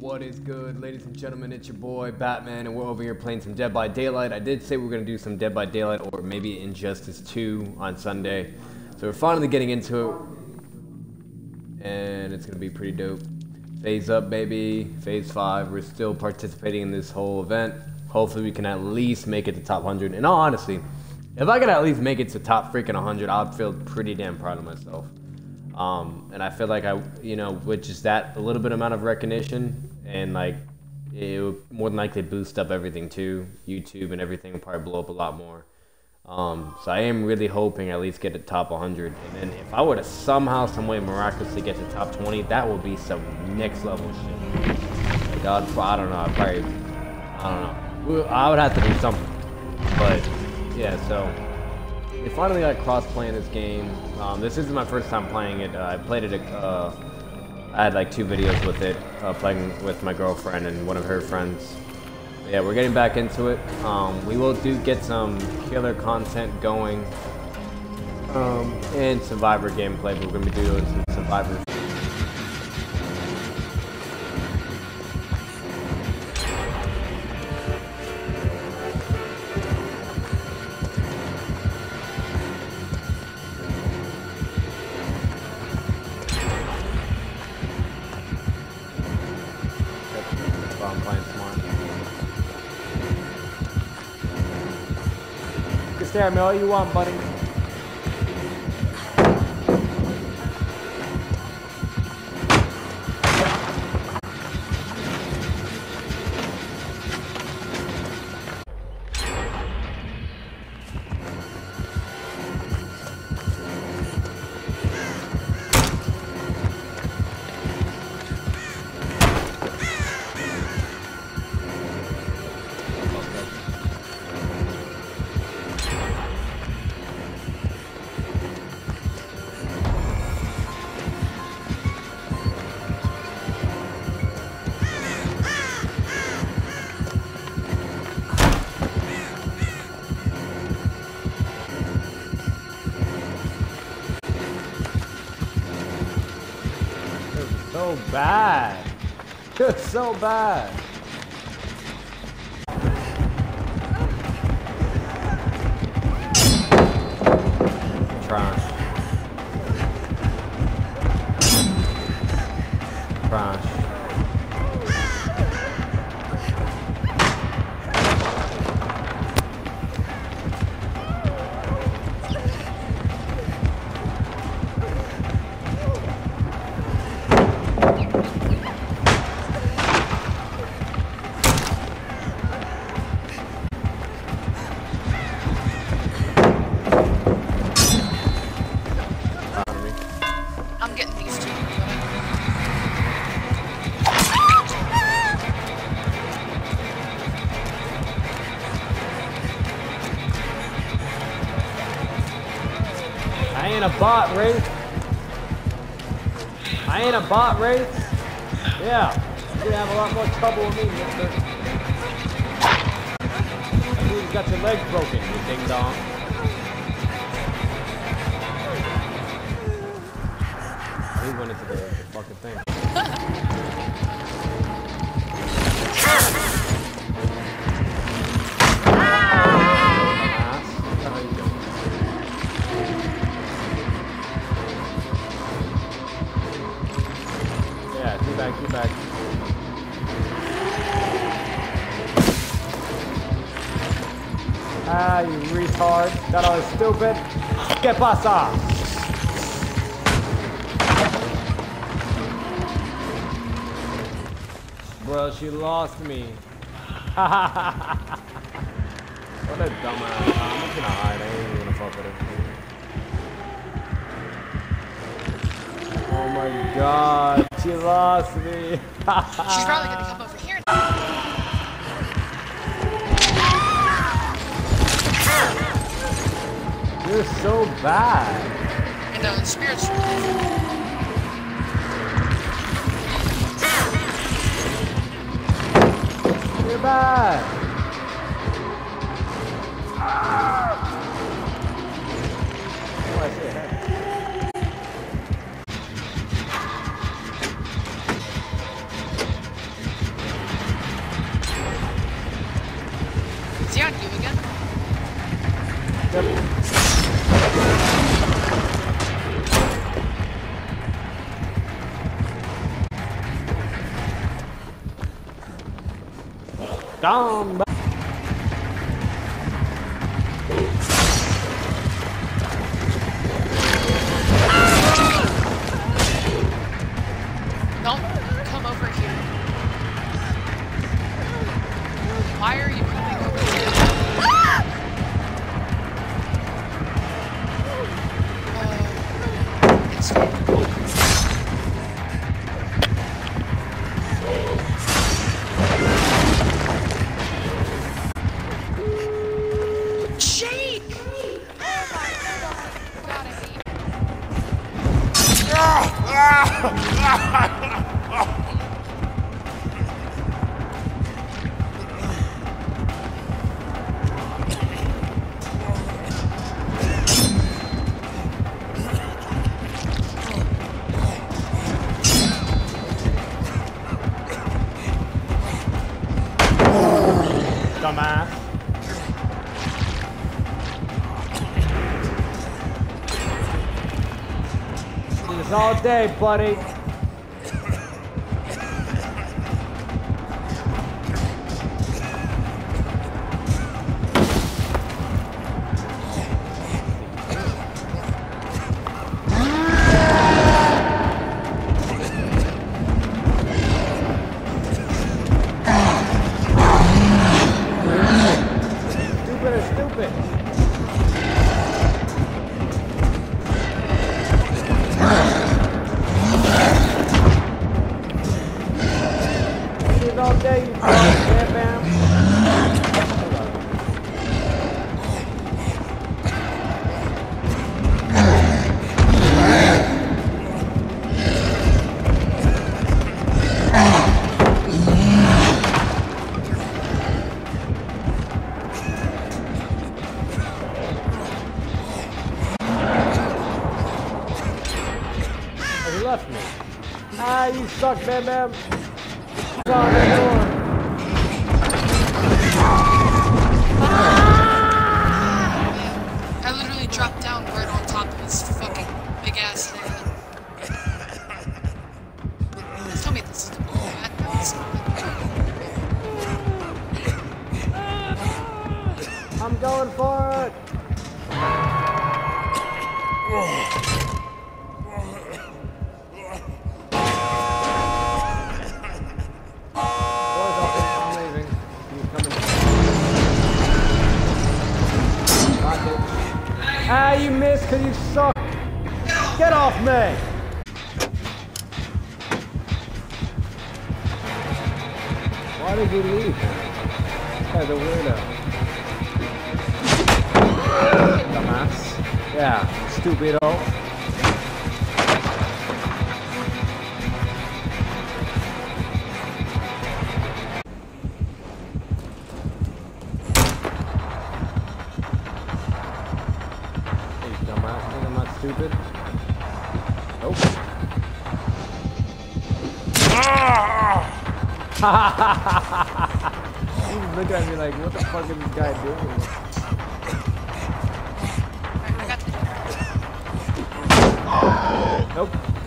What is good, ladies and gentlemen? It's your boy Batman, and we're over here playing some Dead by Daylight. I did say we are gonna do some Dead by Daylight or maybe Injustice 2 on Sunday, so we're finally getting into it, and it's gonna be pretty dope. Faze up, baby. Faze five. We're still participating in this whole event. Hopefully, we can at least make it to top 100. And all honesty, if I could at least make it to top freaking 100, I'd feel pretty damn proud of myself. Um, and I feel like I, you know, with just that a little bit amount of recognition and like it would more than likely boost up everything too. YouTube and everything will probably blow up a lot more. Um, so I am really hoping at least get to top 100. And then if I were to somehow, some way miraculously get to top 20, that would be some next level shit. Like I'd, I don't know, I'd probably, I don't know. I would have to do something. But yeah, so we finally got cross playing this game. Um, this isn't my first time playing it. Uh, I played it, uh, I had like two videos with it, uh, playing with my girlfriend and one of her friends. But yeah, we're getting back into it. Um, we will do get some killer content going um, and Survivor gameplay. But we're going to be doing some Survivor me all you want, buddy. So bad. Just so bad. Trash. Ain't a bot, Wraith. I ain't a bot, Wraith. Yeah, you're gonna have a lot more trouble with me, mister. That means you got your legs broken, you ding He went into the, the fucking thing. back, get back. Ah, you retard. That this stupid. ¿Qué pasa? Bro, she lost me. what a dumbass. I'm just gonna hide. I ain't even gonna fuck with her. Oh my god. She lost me. She's probably gonna come over here. You're so bad. And the spirits. You're bad. Oh, I see head. Do all day, buddy. Stupid suck, Bam Bam. It's on the door. I literally dropped down right on top of his fucking big ass head. Tell me this is the bad. I'm going for it. Ah, you missed because you suck. Get off me. Why did you leave? Guy's a weirdo. Dumbass. Yeah, stupido. Nope. He's looking at me like, what the fuck is this guy doing? The Nope.